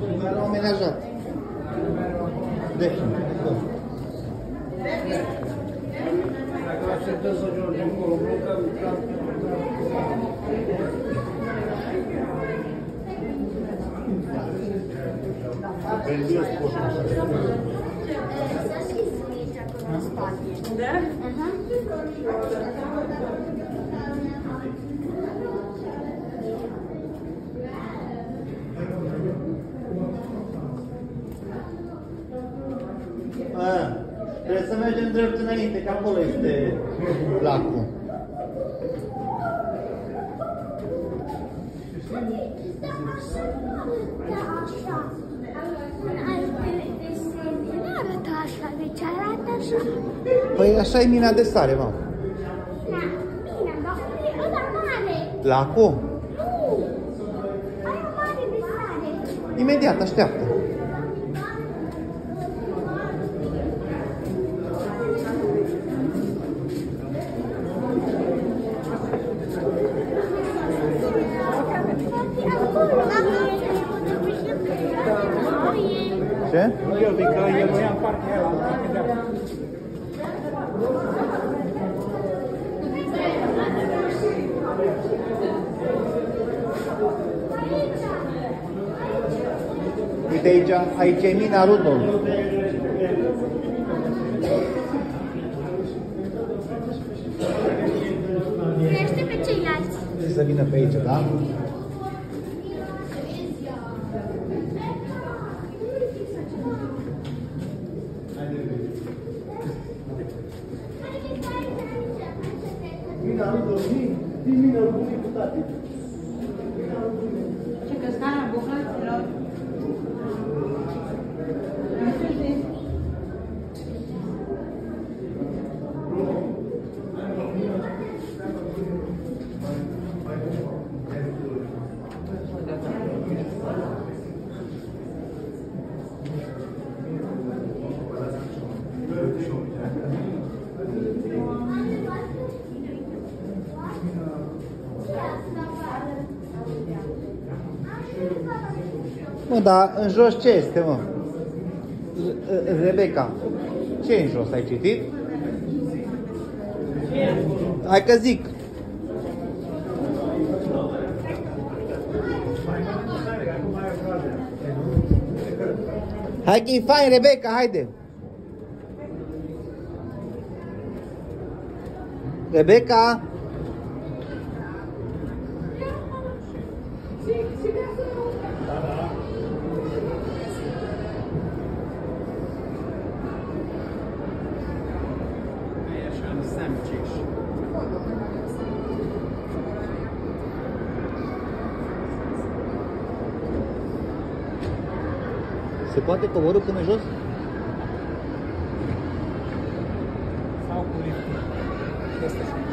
Erau amenajat. Deci, Dacă așteptăm să ajungem acolo, blocăm, Să schizi aici acolo în spate. Trebuie să mergem drept înainte, că acolo este lacul. Nu arată așa, deci arată așa. Păi așa e mina de sare, mă. Da, bine, dar ăla mare. Lacul? Nu! Aia mare de sare. Imediat, așteaptă. Ce? Eu zic că el o ia în partea aia, la partea de aia. Uite aici, aici e mina Rudolf. Crește pe ceilalți. Să vină pe aici, da? Mina Rudolf, din, din mina bunicul tati. Ce Mă, dar în jos ce este, mă? Re- Rebecca, ce e în jos? Ai citit? Hai că zic. Hai că e fain, Rebecca, haide! Rebecca! Se poate coborâ până jos? Sau cu liftul. Este așa.